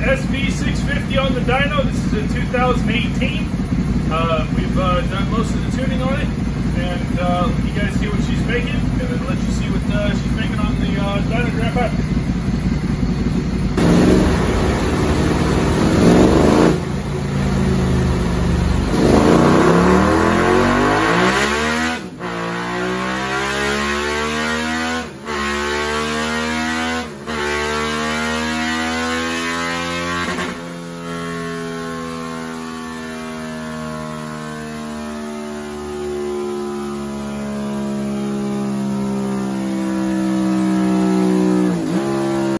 SV650 on the dyno. This is a 2018. Uh, we've uh, done most of the tuning on it,